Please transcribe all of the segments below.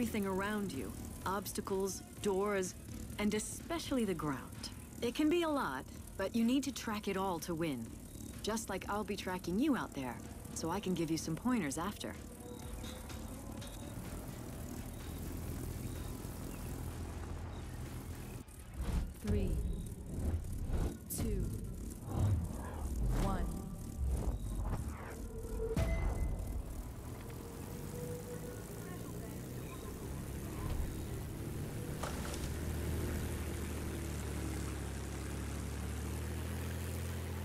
everything around you obstacles, doors, and especially the ground. It can be a lot, but you need to track it all to win. Just like I'll be tracking you out there, so I can give you some pointers after.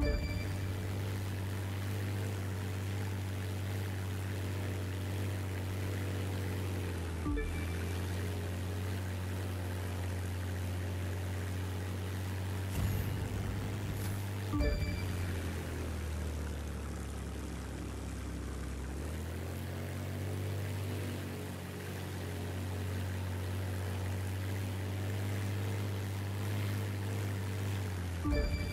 Thank yeah. you.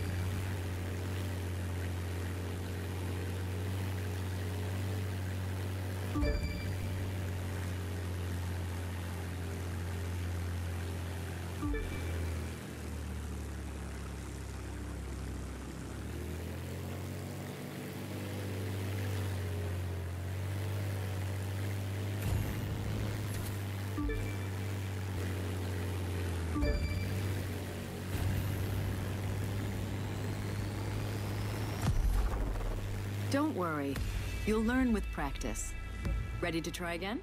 Don't worry, you'll learn with practice. Ready to try again?